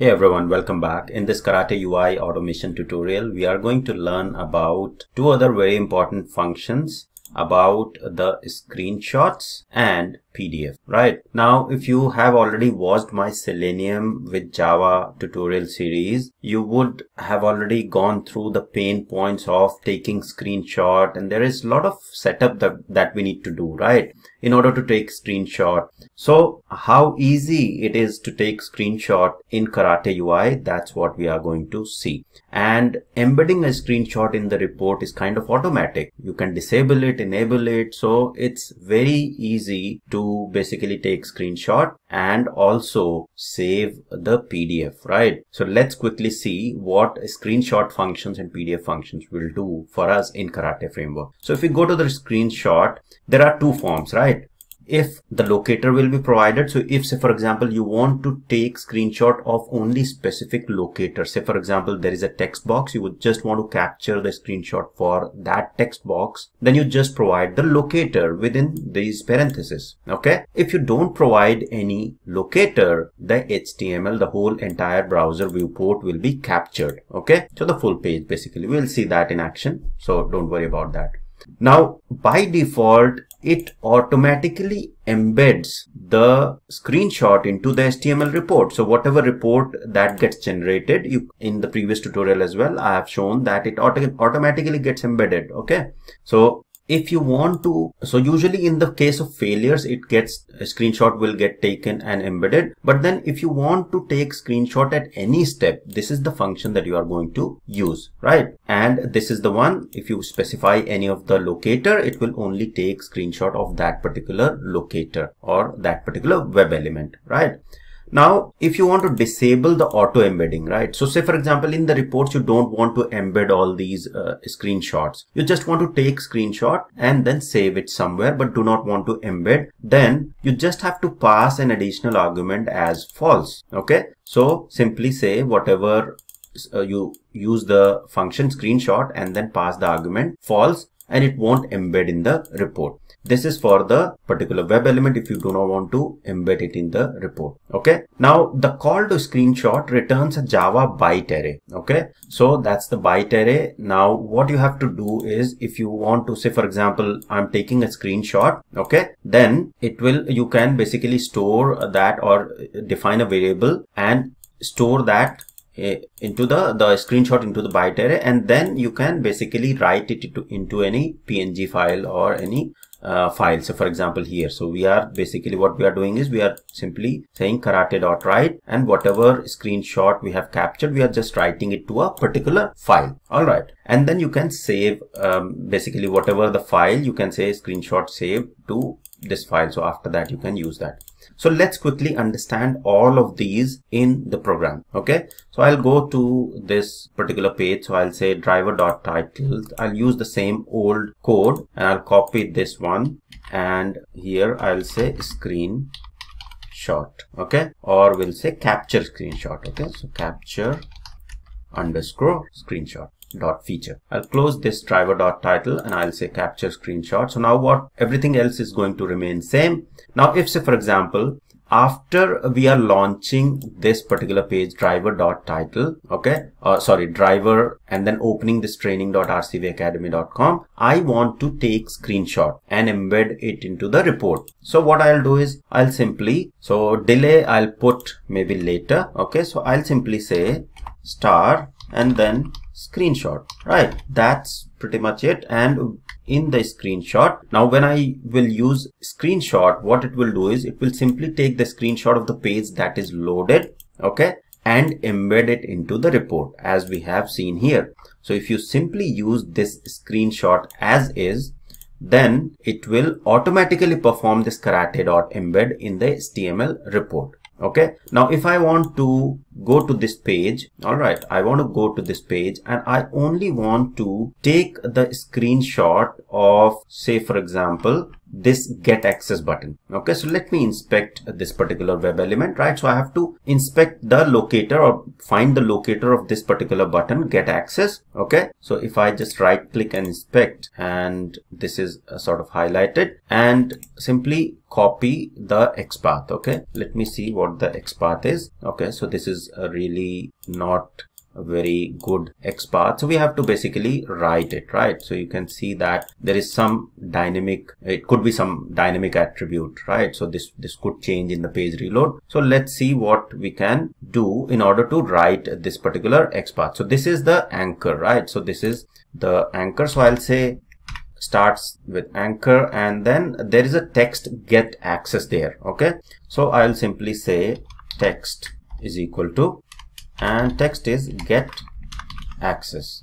Hey everyone, welcome back. In this Karate UI automation tutorial, we are going to learn about two other very important functions about the screenshots and PDF, right? Now, if you have already watched my Selenium with Java tutorial series, you would have already gone through the pain points of taking screenshot and there is a lot of setup that, that we need to do, right? In order to take screenshot. So how easy it is to take screenshot in Karate UI, that's what we are going to see. And embedding a screenshot in the report is kind of automatic. You can disable it, enable it. So it's very easy to basically take screenshot and also save the PDF, right? So let's quickly see what screenshot functions and PDF functions will do for us in Karate framework. So if we go to the screenshot, there are two forms, right? If the locator will be provided. So if say for example you want to take screenshot of only specific locator, say for example there is a text box, you would just want to capture the screenshot for that text box, then you just provide the locator within these parentheses. Okay. If you don't provide any locator, the HTML, the whole entire browser viewport will be captured. Okay. So the full page basically we'll see that in action. So don't worry about that. Now, by default, it automatically embeds the screenshot into the HTML report. So whatever report that gets generated, you in the previous tutorial as well, I have shown that it auto automatically gets embedded. Okay. So if you want to so usually in the case of failures it gets a screenshot will get taken and embedded. But then if you want to take screenshot at any step this is the function that you are going to use right? And this is the one if you specify any of the locator it will only take screenshot of that particular locator or that particular web element right now, if you want to disable the auto embedding, right? So say for example, in the reports, you don't want to embed all these uh, screenshots. You just want to take screenshot and then save it somewhere, but do not want to embed. Then you just have to pass an additional argument as false. Okay. So simply say whatever uh, you use the function screenshot and then pass the argument false and it won't embed in the report. This is for the particular web element if you do not want to embed it in the report. Okay. Now the call to screenshot returns a Java byte array. Okay. So that's the byte array. Now what you have to do is if you want to say, for example, I'm taking a screenshot. Okay. Then it will, you can basically store that or define a variable and store that eh, into the the screenshot into the byte array and then you can basically write it into, into any png file or any uh, file. So for example here, so we are basically what we are doing is we are simply saying karate.write and whatever screenshot we have captured, we are just writing it to a particular file. All right. And then you can save um, basically whatever the file you can say screenshot save to this file. So after that you can use that. So let's quickly understand all of these in the program. Okay. So I'll go to this particular page. So I'll say driver.title. I'll use the same old code and I'll copy this one. And here I'll say screen shot. Okay. Or we'll say capture screenshot. Okay. So capture underscore screenshot dot feature. I'll close this driver dot title and I'll say capture screenshot. So now what everything else is going to remain same. Now if say for example, after we are launching this particular page driver dot title okay uh, sorry driver and then opening this training dot rcvacademy.com i want to take screenshot and embed it into the report so what i'll do is i'll simply so delay i'll put maybe later okay so i'll simply say star and then screenshot. Right. That's pretty much it. And in the screenshot now when i will use screenshot what it will do is it will simply take the screenshot of the page that is loaded. Okay. And embed it into the report as we have seen here. So if you simply use this screenshot as is then it will automatically perform this karate.embed in the html report. Okay. Now if i want to go to this page all right i want to go to this page and i only want to take the screenshot of say for example this get access button okay so let me inspect this particular web element right so i have to inspect the locator or find the locator of this particular button get access okay so if i just right click and inspect and this is uh, sort of highlighted and simply copy the XPath. Okay, let me see what the XPath is. Okay, so this is really not a very good XPath. So we have to basically write it, right? So you can see that there is some dynamic, it could be some dynamic attribute, right? So this, this could change in the page reload. So let's see what we can do in order to write this particular XPath. So this is the anchor, right? So this is the anchor. So I'll say starts with anchor and then there is a text get access there okay so i'll simply say text is equal to and text is get access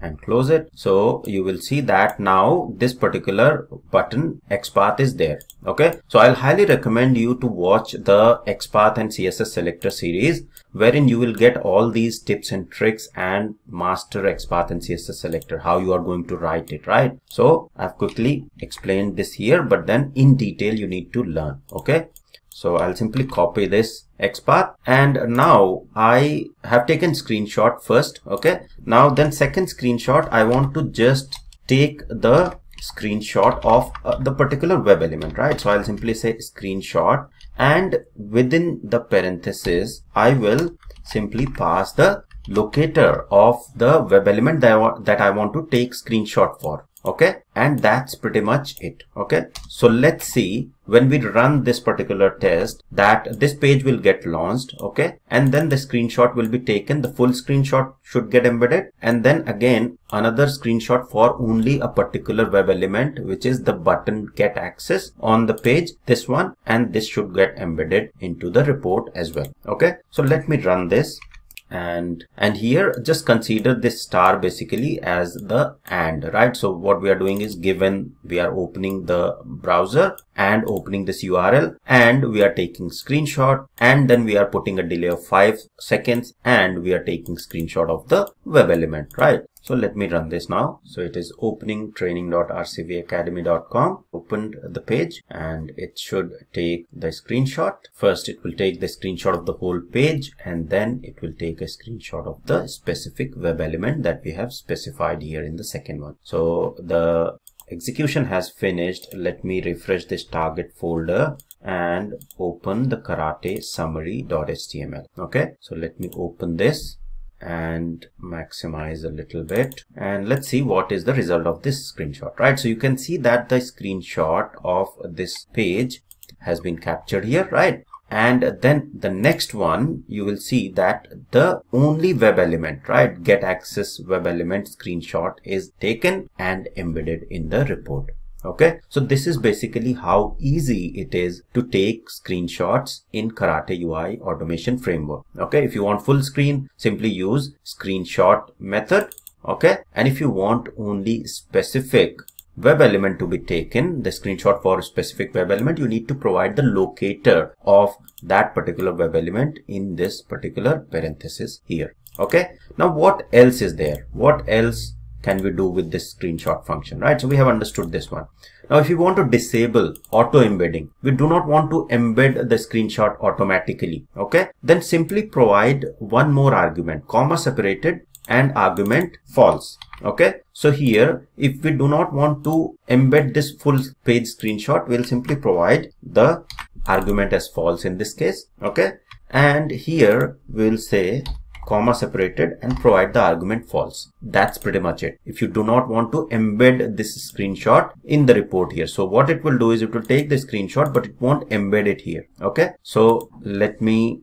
and close it so you will see that now this particular button xpath is there okay so i'll highly recommend you to watch the xpath and css selector series wherein you will get all these tips and tricks and master XPath and CSS selector, how you are going to write it, right? So I've quickly explained this here, but then in detail you need to learn, okay? So I'll simply copy this XPath and now I have taken screenshot first, okay? Now then second screenshot, I want to just take the screenshot of uh, the particular web element, right? So I'll simply say screenshot and within the parenthesis, I will simply pass the locator of the web element that I, that I want to take screenshot for okay? And that's pretty much it. Okay? So let's see when we run this particular test that this page will get launched. Okay? And then the screenshot will be taken. The full screenshot should get embedded. And then again another screenshot for only a particular web element which is the button get access on the page. This one. And this should get embedded into the report as well. Okay? So let me run this and and here just consider this star basically as the and right? So what we are doing is given we are opening the browser and opening this url and we are taking screenshot and then we are putting a delay of five seconds and we are taking screenshot of the web element right so let me run this now. So it is opening training.rcvacademy.com. Opened the page and it should take the screenshot. First it will take the screenshot of the whole page and then it will take a screenshot of the specific web element that we have specified here in the second one. So the execution has finished. Let me refresh this target folder and open the karate summary.html. Okay, so let me open this and maximize a little bit. And let's see what is the result of this screenshot right? So you can see that the screenshot of this page has been captured here right? And then the next one you will see that the only web element right? Get access web element screenshot is taken and embedded in the report okay? So this is basically how easy it is to take screenshots in karate ui automation framework. Okay? If you want full screen simply use screenshot method. Okay? And if you want only specific web element to be taken the screenshot for a specific web element you need to provide the locator of that particular web element in this particular parenthesis here. Okay? Now what else is there? What else can we do with this screenshot function, right? So we have understood this one. Now, if you want to disable auto embedding, we do not want to embed the screenshot automatically. Okay. Then simply provide one more argument, comma separated and argument false. Okay. So here, if we do not want to embed this full page screenshot, we'll simply provide the argument as false in this case. Okay. And here we'll say comma separated and provide the argument false. That's pretty much it. If you do not want to embed this screenshot in the report here. So what it will do is it will take the screenshot, but it won't embed it here. Okay. So let me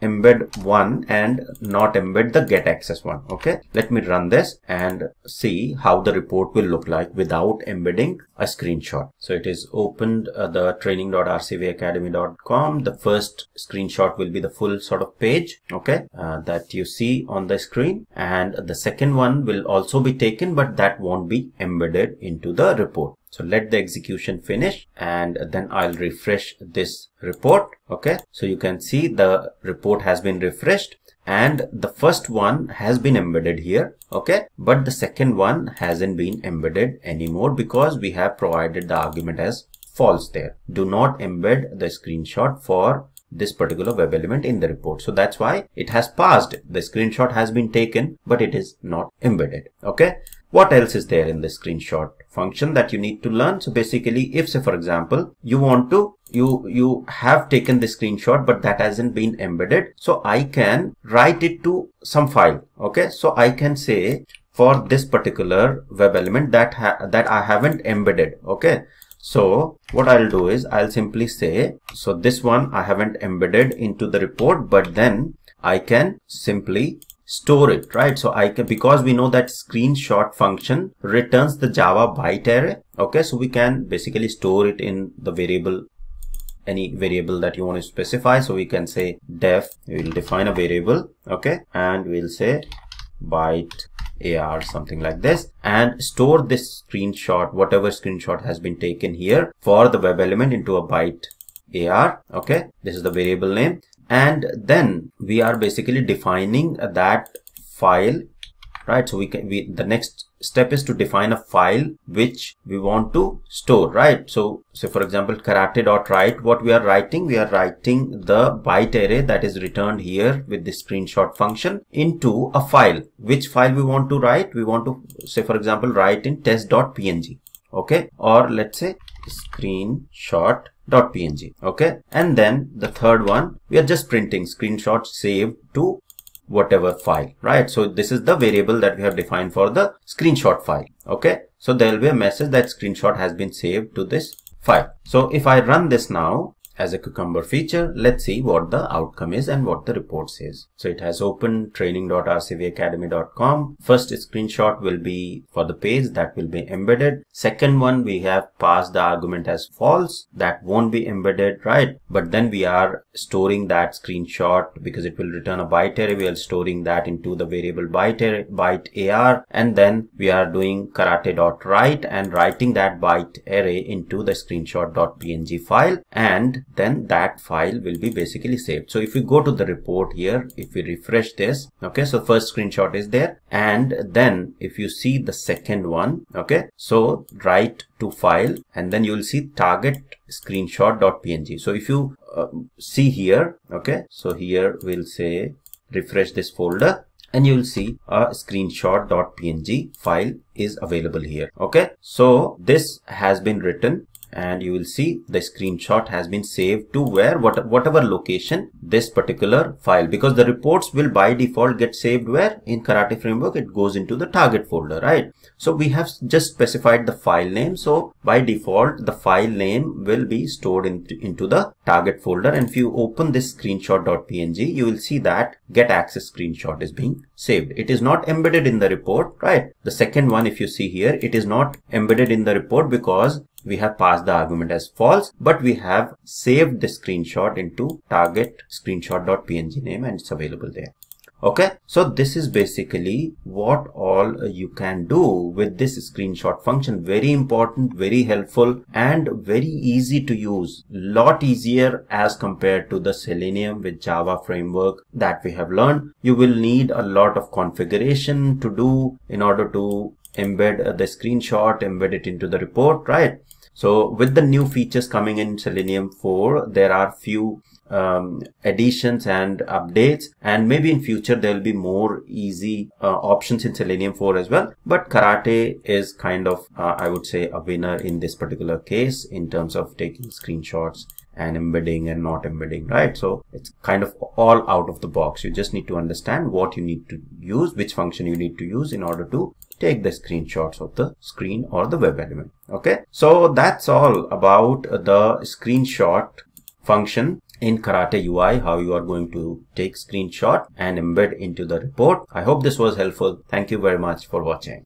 embed one and not embed the get access one okay? Let me run this and see how the report will look like without embedding a screenshot. So it is opened uh, the training.rcvacademy.com the first screenshot will be the full sort of page okay uh, that you see on the screen. And the second one will also be taken but that won't be embedded into the report so let the execution finish and then I'll refresh this report. Okay. So you can see the report has been refreshed and the first one has been embedded here okay but the second one hasn't been embedded anymore because we have provided the argument as false there do not embed the screenshot for this particular web element in the report. So that's why it has passed. The screenshot has been taken, but it is not embedded. Okay. What else is there in the screenshot function that you need to learn? So basically, if say, for example, you want to, you, you have taken the screenshot, but that hasn't been embedded. So I can write it to some file. Okay. So I can say for this particular web element that, that I haven't embedded. Okay. So what I'll do is I'll simply say, so this one I haven't embedded into the report, but then I can simply store it, right? So I can, because we know that screenshot function returns the Java byte array. Okay. So we can basically store it in the variable any variable that you want to specify so we can say def we'll define a variable okay and we'll say byte AR something like this and store this screenshot whatever screenshot has been taken here for the web element into a byte AR okay? This is the variable name. And then we are basically defining that file right? So we can we the next step is to define a file which we want to store right? So say for example karate.write what we are writing we are writing the byte array that is returned here with the screenshot function into a file. Which file we want to write? We want to say for example write in test.png okay? Or let's say screenshot dot png, okay? And then the third one we are just printing screenshot saved to whatever file, right? So this is the variable that we have defined for the screenshot file. Okay. So there will be a message that screenshot has been saved to this file. So if I run this now, as a cucumber feature. Let's see what the outcome is and what the report says. So it has opened training.rcvacademy.com. First screenshot will be for the page that will be embedded. Second one, we have passed the argument as false. That won't be embedded, right? But then we are storing that screenshot because it will return a byte array. We are storing that into the variable byte, array, byte AR. And then we are doing karate.write and writing that byte array into the screenshot.png file. And then that file will be basically saved. So if we go to the report here, if we refresh this, okay, so first screenshot is there. And then if you see the second one, okay, so write to file and then you will see target screenshot.png. So if you uh, see here, okay, so here we'll say refresh this folder and you will see a screenshot.png file is available here okay so this has been written and you will see the screenshot has been saved to where what, whatever location this particular file because the reports will by default get saved where? In karate framework it goes into the target folder right? So we have just specified the file name. So by default the file name will be stored into, into the target folder. And if you open this screenshot.png you will see that get access screenshot is being saved. It is not embedded in the report right? The second one if you see here it is not embedded in the report because we have passed the argument as false, but we have saved the screenshot into target screenshot.png name and it's available there. Okay, so this is basically what all you can do with this screenshot function. Very important, very helpful and very easy to use. Lot easier as compared to the Selenium with Java framework that we have learned. You will need a lot of configuration to do in order to embed the screenshot, embed it into the report, right? So with the new features coming in Selenium 4, there are few um, additions and updates and maybe in future there will be more easy uh, options in Selenium 4 as well. But Karate is kind of, uh, I would say, a winner in this particular case in terms of taking screenshots and embedding and not embedding, right? So it's kind of all out of the box. You just need to understand what you need to use, which function you need to use in order to take the screenshots of the screen or the web element. Okay. So that's all about the screenshot function in Karate UI, how you are going to take screenshot and embed into the report. I hope this was helpful. Thank you very much for watching.